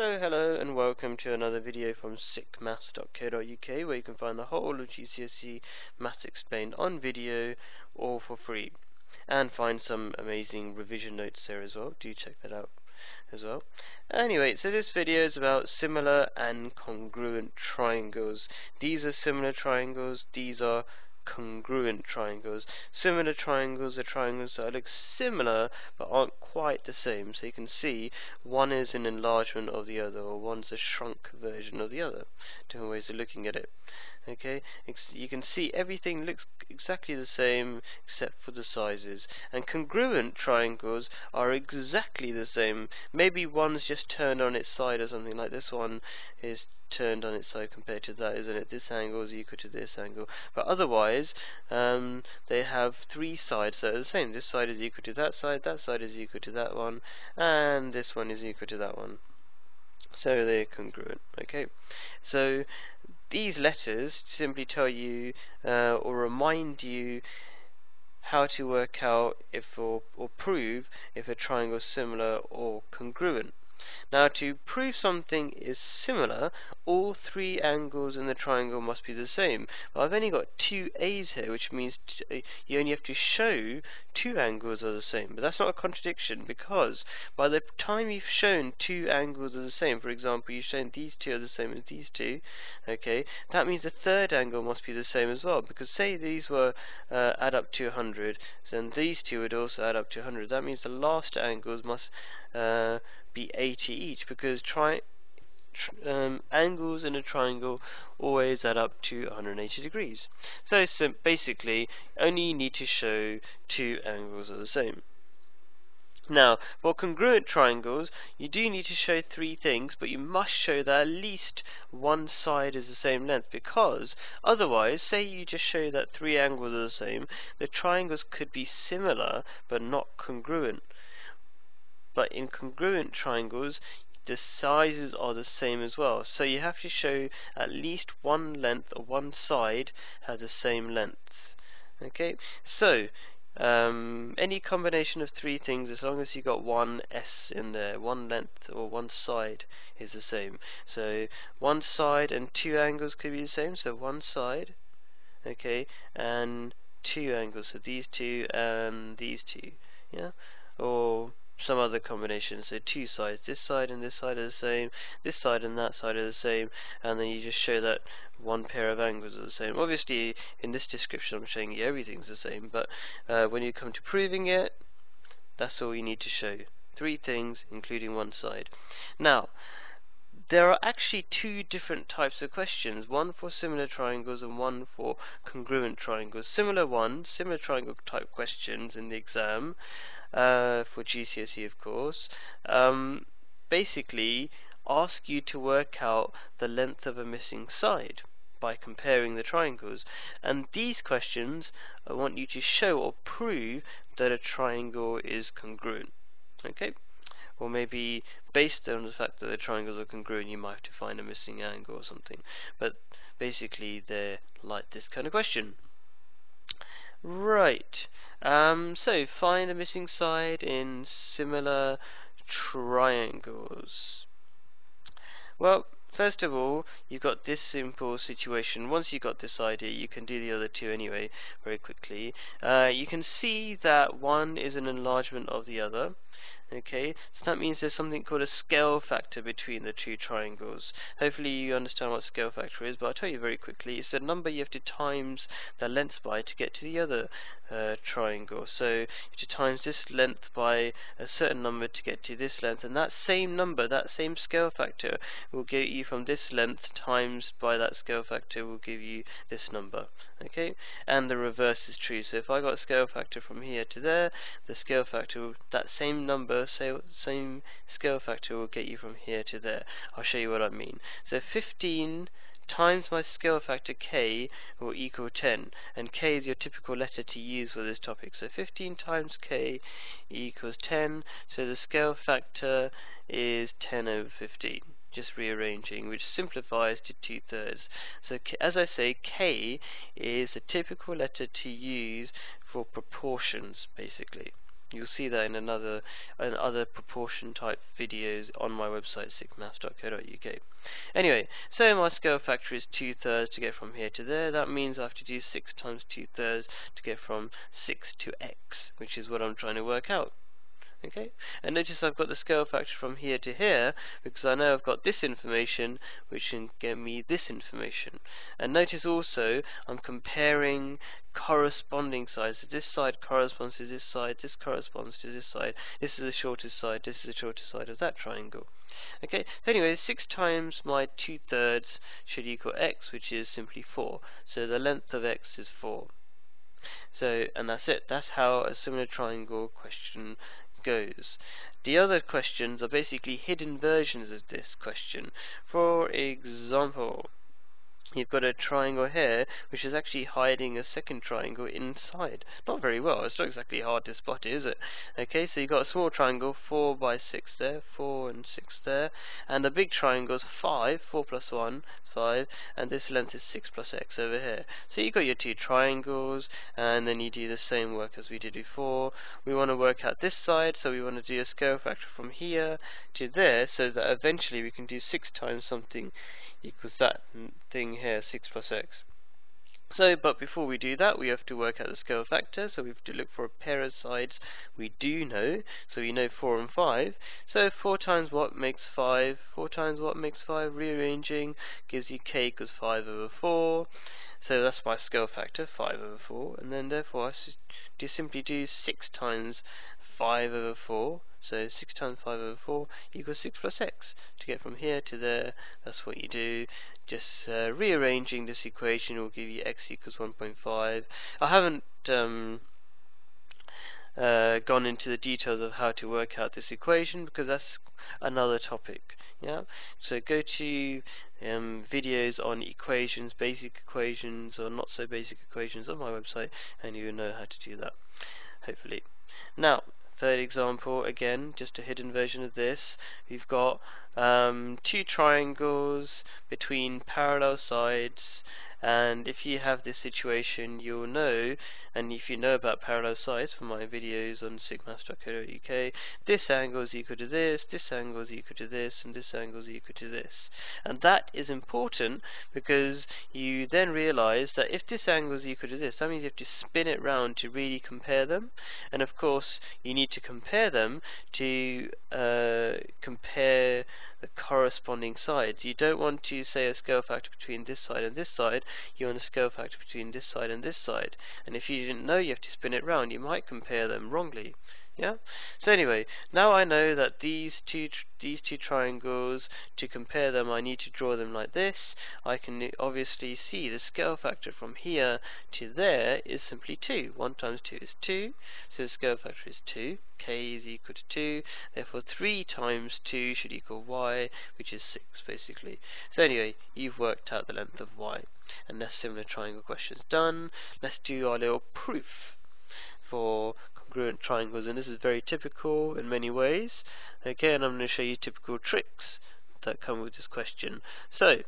So hello and welcome to another video from sickmafs.co.uk where you can find the whole of GCSE Maths explained on video all for free and find some amazing revision notes there as well. Do check that out as well. Anyway, so this video is about similar and congruent triangles. These are similar triangles, these are congruent triangles. Similar triangles are triangles that look similar but aren't quite the same. So you can see one is an enlargement of the other or one's a shrunk version of the other. Different ways of looking at it. Okay, you can see everything looks exactly the same except for the sizes. And congruent triangles are exactly the same. Maybe one's just turned on its side or something like this one is turned on its side compared to that, isn't it? This angle is equal to this angle. But otherwise, um, they have three sides that are the same. This side is equal to that side, that side is equal to that one, and this one is equal to that one. So they're congruent, okay? So these letters simply tell you uh, or remind you how to work out if or, or prove if a triangle is similar or congruent. Now to prove something is similar, all three angles in the triangle must be the same. Well, I've only got two A's here, which means uh, you only have to show two angles are the same. But that's not a contradiction, because by the time you've shown two angles are the same, for example, you've shown these two are the same as these two, okay, that means the third angle must be the same as well, because say these were uh, add up to 100, then these two would also add up to 100. That means the last angles must uh, be 80 each because tri um, angles in a triangle always add up to 180 degrees. So, so basically, only you need to show two angles are the same. Now, for congruent triangles, you do need to show three things, but you must show that at least one side is the same length, because otherwise, say you just show that three angles are the same, the triangles could be similar, but not congruent but in congruent triangles the sizes are the same as well. So you have to show at least one length or one side has the same length. Okay, so um, any combination of three things, as long as you got one S in there, one length or one side is the same. So one side and two angles could be the same. So one side, okay, and two angles. So these two and these two, yeah, or some other combination. So two sides, this side and this side are the same, this side and that side are the same, and then you just show that one pair of angles are the same. Obviously, in this description I'm showing you everything's the same, but uh, when you come to proving it, that's all you need to show. Three things, including one side. Now, there are actually two different types of questions, one for similar triangles and one for congruent triangles. Similar ones, similar triangle type questions in the exam uh, for GCSE of course, um, basically ask you to work out the length of a missing side by comparing the triangles. And these questions I want you to show or prove that a triangle is congruent. Okay? Or maybe based on the fact that the triangles are congruent you might have to find a missing angle or something. But basically they're like this kind of question. Right. Um, so find the missing side in similar triangles. Well, first of all, you've got this simple situation. Once you've got this idea, you can do the other two anyway very quickly. Uh, you can see that one is an enlargement of the other. Okay, so that means there's something called a scale factor between the two triangles. Hopefully you understand what scale factor is, but I'll tell you very quickly. It's a number you have to times the length by to get to the other uh, triangle. So you have to times this length by a certain number to get to this length, and that same number, that same scale factor, will get you from this length times by that scale factor will give you this number. Okay, and the reverse is true. So if I got a scale factor from here to there, the scale factor, that same number same scale factor will get you from here to there. I'll show you what I mean. So 15 times my scale factor k will equal 10 and k is your typical letter to use for this topic so 15 times k equals 10 so the scale factor is 10 over 15 just rearranging which simplifies to two thirds so as I say k is the typical letter to use for proportions basically You'll see that in another in other proportion type videos on my website sickmafs.co.uk. Anyway, so my scale factor is 2 thirds to get from here to there. That means I have to do 6 times 2 thirds to get from 6 to x, which is what I'm trying to work out. Okay, and notice I've got the scale factor from here to here because I know I've got this information which can get me this information. And notice also I'm comparing corresponding sides. So this side corresponds to this side, this corresponds to this side, this is the shortest side, this is the shortest side of that triangle. Okay, so anyway, 6 times my 2 thirds should equal x, which is simply 4. So the length of x is 4. So, and that's it. That's how a similar triangle question goes. The other questions are basically hidden versions of this question. For example, you've got a triangle here which is actually hiding a second triangle inside. Not very well, it's not exactly hard to spot is it? Okay, so you've got a small triangle, 4 by 6 there, 4 and 6 there, and the big triangle is 5, 4 plus 1 5, and this length is 6 plus x over here. So you've got your two triangles, and then you do the same work as we did before. We want to work out this side, so we want to do a scale factor from here to there, so that eventually we can do 6 times something equals that thing here, 6 plus x. So, but before we do that, we have to work out the scale factor, so we have to look for a pair of sides we do know, so we know 4 and 5. So 4 times what makes 5, 4 times what makes 5, rearranging, gives you k equals 5 over 4. So that's my scale factor, 5 over 4, and then therefore I just simply do 6 times 5 over 4, so 6 times 5 over 4 equals 6 plus x. To get from here to there, that's what you do. Just uh, rearranging this equation will give you x equals 1.5. I haven't um, uh, gone into the details of how to work out this equation because that's another topic. Yeah, so go to um, videos on equations, basic equations or not so basic equations on my website, and you will know how to do that. Hopefully. Now, Third example, again, just a hidden version of this. We've got um, two triangles between parallel sides and if you have this situation you'll know and if you know about parallel sides from my videos on sickmafs.co.uk this angle is equal to this, this angle is equal to this and this angle is equal to this and that is important because you then realize that if this angle is equal to this that means you have to spin it round to really compare them and of course you need to compare them to uh, compare the corresponding sides. You don't want to say a scale factor between this side and this side, you want a scale factor between this side and this side. And if you didn't know you have to spin it round, you might compare them wrongly. Yeah. So anyway, now I know that these two these two triangles, to compare them, I need to draw them like this. I can obviously see the scale factor from here to there is simply 2. 1 times 2 is 2, so the scale factor is 2. k is equal to 2. Therefore, 3 times 2 should equal y, which is 6, basically. So anyway, you've worked out the length of y. And that's similar triangle questions done. Let's do our little proof for congruent triangles and this is very typical in many ways. Okay and I'm going to show you typical tricks that come with this question. So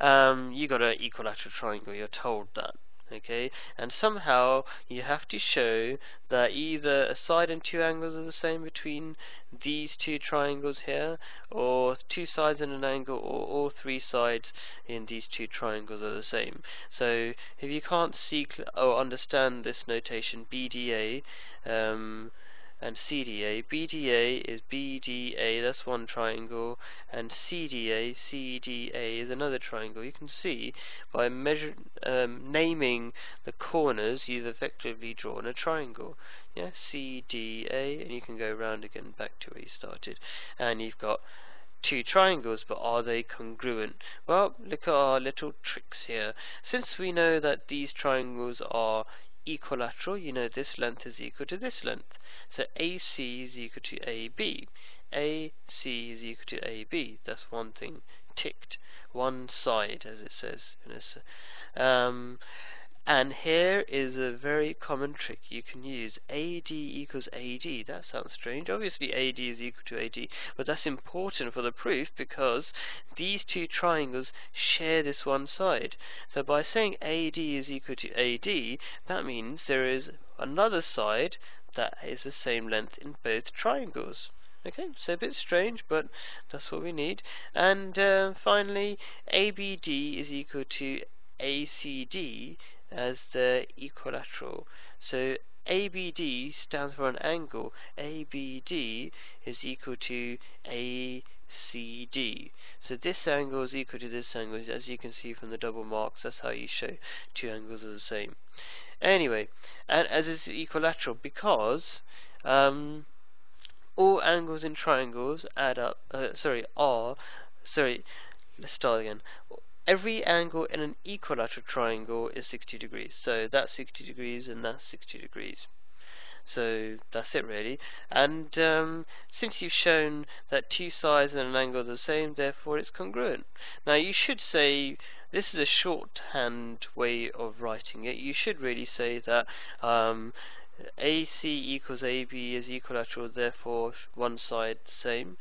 um, you got an equilateral triangle. You're told that okay? And somehow you have to show that either a side and two angles are the same between these two triangles here or two sides and an angle or all three sides in these two triangles are the same. So if you can't see or understand this notation BDA um, and CDA. BDA is BDA, that's one triangle, and CDA, CDA is another triangle. You can see by measure, um, naming the corners, you've effectively drawn a triangle. Yeah, CDA, and you can go around again back to where you started, and you've got two triangles, but are they congruent? Well, look at our little tricks here. Since we know that these triangles are equilateral, you know this length is equal to this length. So AC is equal to AB. AC is equal to AB. That's one thing ticked. One side, as it says. Um, and here is a very common trick you can use. AD equals AD. That sounds strange. Obviously AD is equal to AD, but that's important for the proof because these two triangles share this one side. So by saying AD is equal to AD, that means there is another side that is the same length in both triangles. Okay, so a bit strange, but that's what we need. And uh, finally, ABD is equal to ACD as the equilateral. So ABD stands for an angle. ABD is equal to ACD. So this angle is equal to this angle. As you can see from the double marks, that's how you show two angles are the same. Anyway, and as is equilateral because um, all angles in triangles add up. Uh, sorry, are sorry. Let's start again every angle in an equilateral triangle is 60 degrees. So that's 60 degrees and that's 60 degrees. So that's it really. And um, since you've shown that two sides and an angle are the same, therefore it's congruent. Now you should say, this is a shorthand way of writing it, you should really say that um, AC equals AB is equilateral, therefore one side the same.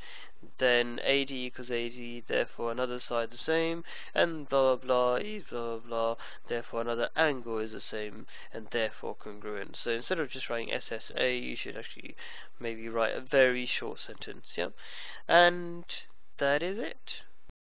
Then AD equals AD, therefore another side the same, and blah blah blah blah blah, therefore another angle is the same, and therefore congruent. So instead of just writing SSA, you should actually maybe write a very short sentence, yeah? And that is it.